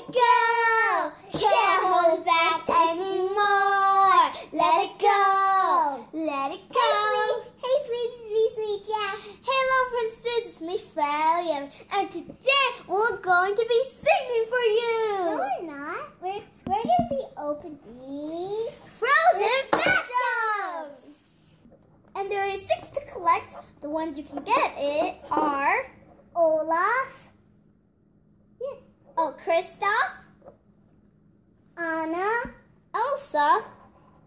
it go. Can't hold it back anymore. Let it go. Let it go. Hey, sweet. Hey, sweet. It's sweet cat. Hello, princess. It's me, Fralium. And today, we're going to be singing for you. No, we're not. We're, we're going to be opening... Frozen Fashems! And there are six to collect. The ones you can get it are... Olaf. Kristoff, Anna, Elsa,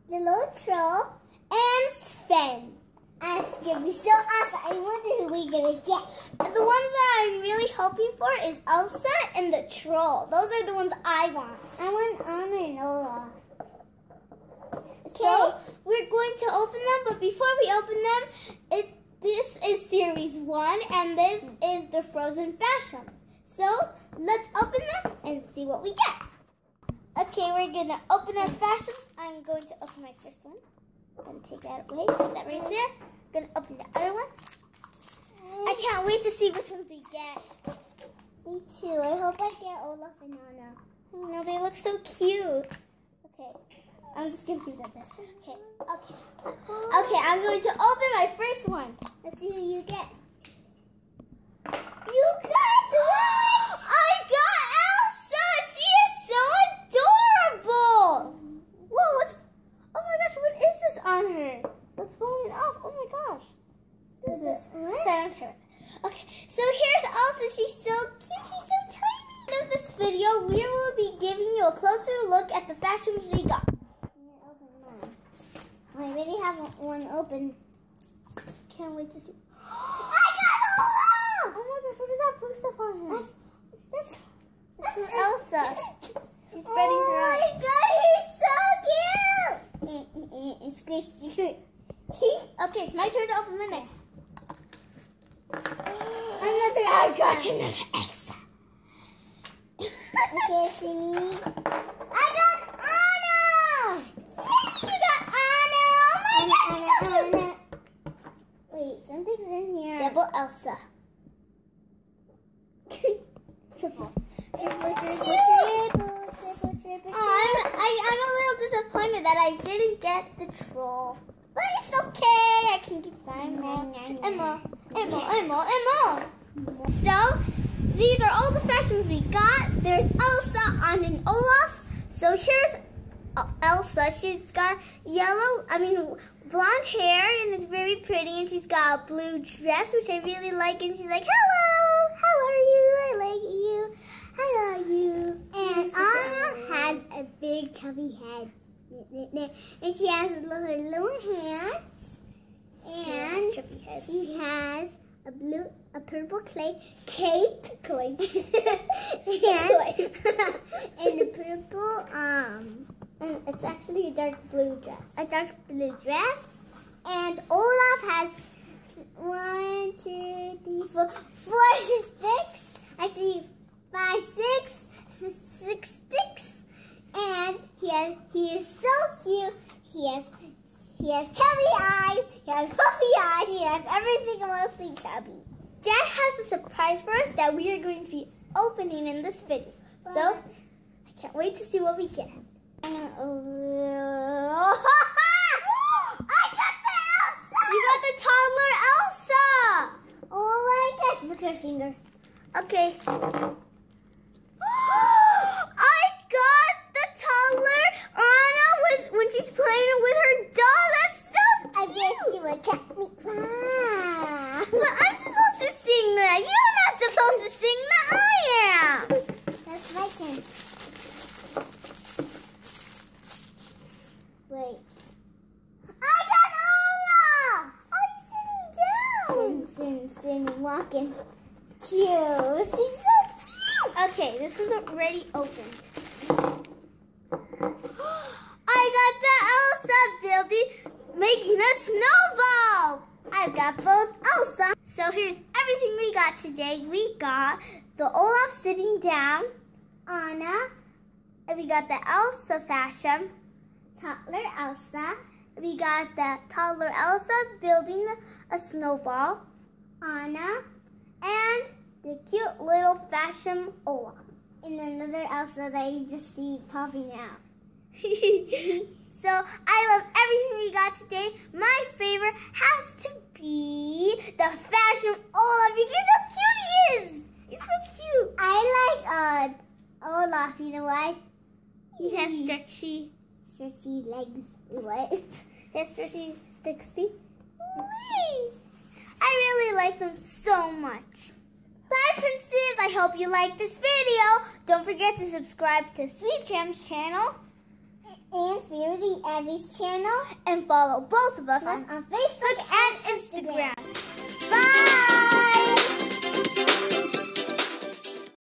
the little troll, and Sven. it's going to be so awesome. I wonder who we're going to get. The ones that I'm really hoping for is Elsa and the troll. Those are the ones I want. I want Anna and Olaf. So we're going to open them, but before we open them, it this is series one, and this is the Frozen Fashem. So let's open them and see what we get. Okay, we're gonna open our Fashems. I'm going to open my first one. I'm gonna take that away. Put that right there. I'm gonna open the other one. I can't wait to see which ones we get. Me too. I hope I get Olaf and Anna. Oh, no, they look so cute. Okay, I'm just gonna do that. Okay, okay, okay. I'm going to open my first one. Let's see who you get. You got what? I got Elsa. She is so adorable. Whoa, what's? Oh my gosh, what is this on her? Let's pull it off. Oh my gosh. What is this? Okay, I. Okay, so here's Elsa. She's so cute. She's so tiny. In this video, we will be giving you a closer look at the Fashems we got. I already have one open. Can't wait to see. I got! Oh my gosh, what is that blue stuff on her? That's, that's, That's Elsa. She's spreading oh her my eyes. god, he's so cute! it's squishy. Okay, my turn to open my next. Another I Elsa. Okay, me. I got Anna! You got Anna. Oh my Anna, gosh, Anna, so. Anna. Wait, something's in here. Double Elsa. Triple. Triple, triple, triple, triple, triple, Oh, I'm, I, I'm a little disappointed that I didn't get the troll. But it's okay. I can keep buying more. And more. And more. And more. And more. So, these are all the Fashems we got. There's Elsa, Anna, and Olaf. So here's Elsa. She's got yellow, I mean, blonde hair, and it's very pretty. And she's got a blue dress, which I really like. And she's like, hello, how are you? I like you. I love you. And Anna has a big chubby head. And she has little, little hands. And she has a blue, a purple clay cape. Clay. and, and a purple, um, And it's actually a dark blue dress. a dark blue dress. And Olaf has one, two, three, four, four sticks. Actually, five, six, six sticks. And he has, he is so cute. He has, he has chubby eyes. He has puffy eyes. He has everything mostly chubby. Dad has a surprise for us that we are going to be opening in this video. So, I can't wait to see what we get. I got the Elsa! You got the toddler Elsa! Oh my gosh, look at her fingers. Okay. I got the toddler Anna with, when she's playing with her doll. That's so I cute. guess she would catch me. Ah. But I'm supposed to sing that. You're not supposed to sing that. I am. That's. Wait. I got Olaf! Are you sitting down? Sin, sin, sin, walking. Cute. She's so cute. Okay, this is already open. I got the Elsa building making a snowball. I've got both Elsa. So here's everything we got today. We got the Olaf sitting down, Anna, and we got the Elsa Fashem. toddler Elsa, We got the toddler Elsa building a snowball, Anna, and the cute little Fashem Olaf. and another Elsa that you just see popping out. So I love everything we got today. My favorite has to be the Fashem Olaf because how cute he is. He's so cute. I like uh Olaf, you know why? He has stretchy, Stretchy legs. What? he has stretchy sticks. See? Nice. I really like them so much. Bye, princes. I hope you liked this video. Don't forget to subscribe to Sweet Jamm's channel And Fairly Evi's channel and follow both of us us on on Facebook Facebook and Instagram.